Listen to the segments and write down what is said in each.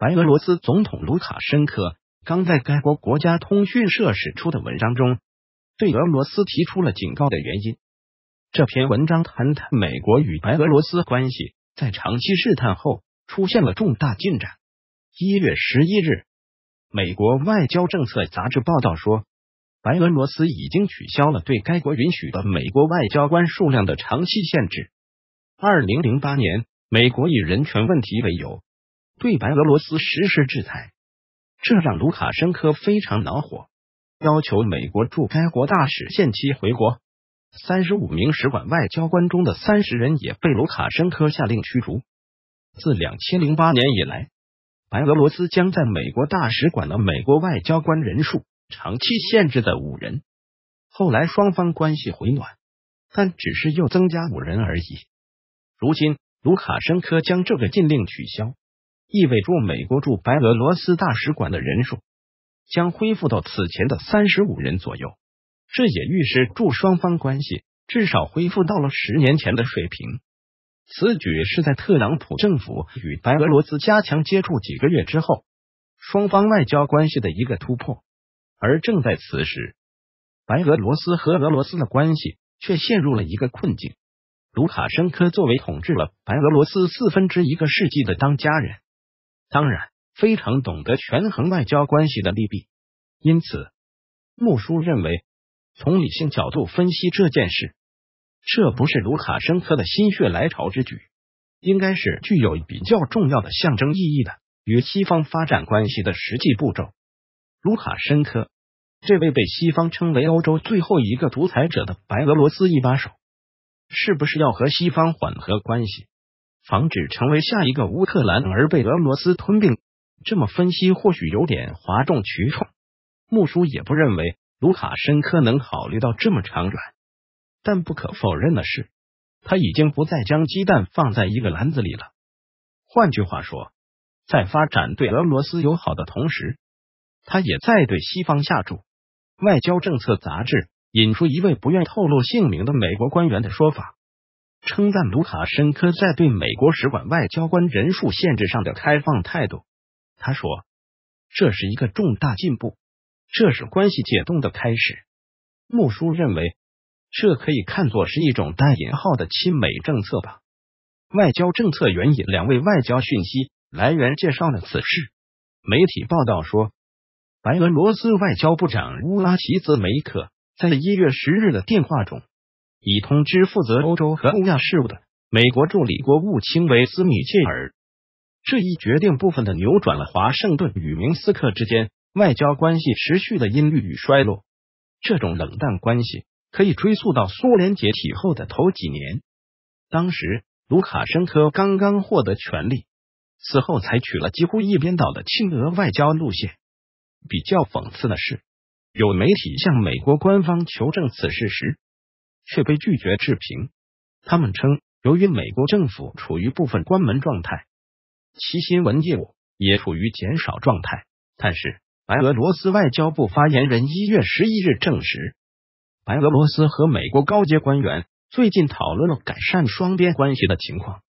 白俄罗斯总统卢卡申科刚在该国国家通讯社使出的文章中，对俄罗斯提出了警告的原因。这篇文章谈谈美国与白俄罗斯关系在长期试探后出现了重大进展。一月十一日，美国外交政策杂志报道说。白俄罗斯已经取消了对该国允许的美国外交官数量的长期限制。二零零八年，美国以人权问题为由对白俄罗斯实施制裁，这让卢卡申科非常恼火，要求美国驻该国大使限期回国。三十五名使馆外交官中的三十人也被卢卡申科下令驱逐。自两千零八年以来，白俄罗斯将在美国大使馆的美国外交官人数。长期限制在五人，后来双方关系回暖，但只是又增加五人而已。如今卢卡申科将这个禁令取消，意味着美国驻白俄罗斯大使馆的人数将恢复到此前的三十五人左右。这也预示驻双方关系至少恢复到了十年前的水平。此举是在特朗普政府与白俄罗斯加强接触几个月之后，双方外交关系的一个突破。而正在此时，白俄罗斯和俄罗斯的关系却陷入了一个困境。卢卡申科作为统治了白俄罗斯四分之一个世纪的当家人，当然非常懂得权衡外交关系的利弊。因此，穆叔认为，从理性角度分析这件事，这不是卢卡申科的心血来潮之举，应该是具有比较重要的象征意义的与西方发展关系的实际步骤。卢卡申科，这位被西方称为欧洲最后一个独裁者的白俄罗斯一把手，是不是要和西方缓和关系，防止成为下一个乌克兰而被俄罗斯吞并？这么分析或许有点哗众取宠。穆叔也不认为卢卡申科能考虑到这么长远，但不可否认的是，他已经不再将鸡蛋放在一个篮子里了。换句话说，在发展对俄罗斯友好的同时。他也在对西方下注。外交政策杂志引出一位不愿透露姓名的美国官员的说法，称赞卢卡申科在对美国使馆外交官人数限制上的开放态度。他说：“这是一个重大进步，这是关系解冻的开始。”穆叔认为，这可以看作是一种带引号的亲美政策吧。外交政策援引两位外交讯息来源介绍了此事。媒体报道说。白俄罗斯外交部长乌拉齐兹梅克在一月十日的电话中，已通知负责欧洲和欧亚事务的美国助理国务卿维斯米切尔。这一决定部分的扭转了华盛顿与明斯克之间外交关系持续的阴郁与衰落。这种冷淡关系可以追溯到苏联解体后的头几年，当时卢卡申科刚刚获得权力，此后采取了几乎一边倒的亲俄外交路线。比较讽刺的是，有媒体向美国官方求证此事时，却被拒绝置评。他们称，由于美国政府处于部分关门状态，其新闻业务也处于减少状态。但是，白俄罗斯外交部发言人一月十一日证实，白俄罗斯和美国高阶官员最近讨论了改善双边关系的情况。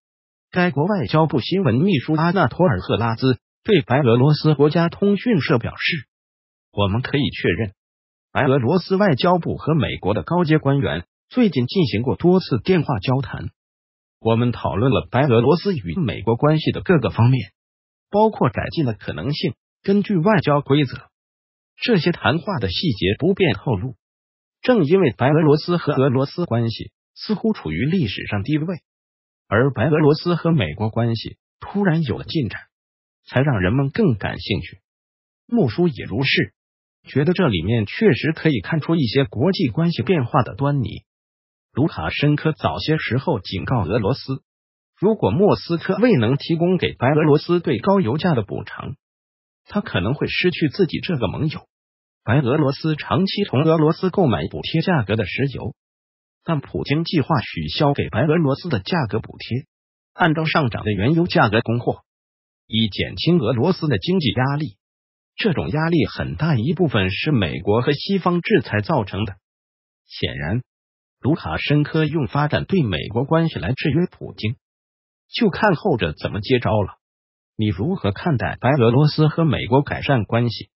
该国外交部新闻秘书阿纳托尔赫拉兹。对白俄罗斯国家通讯社表示，我们可以确认，白俄罗斯外交部和美国的高阶官员最近进行过多次电话交谈。我们讨论了白俄罗斯与美国关系的各个方面，包括改进的可能性。根据外交规则，这些谈话的细节不便透露。正因为白俄罗斯和俄罗斯关系似乎处于历史上低位，而白俄罗斯和美国关系突然有了进展。才让人们更感兴趣。穆叔也如是，觉得这里面确实可以看出一些国际关系变化的端倪。卢卡申科早些时候警告俄罗斯，如果莫斯科未能提供给白俄罗斯对高油价的补偿，他可能会失去自己这个盟友。白俄罗斯长期从俄罗斯购买补贴价格的石油，但普京计划取消给白俄罗斯的价格补贴，按照上涨的原油价格供货。以减轻俄罗斯的经济压力，这种压力很大一部分是美国和西方制裁造成的。显然，卢卡申科用发展对美国关系来制约普京，就看后者怎么接招了。你如何看待白俄罗斯和美国改善关系？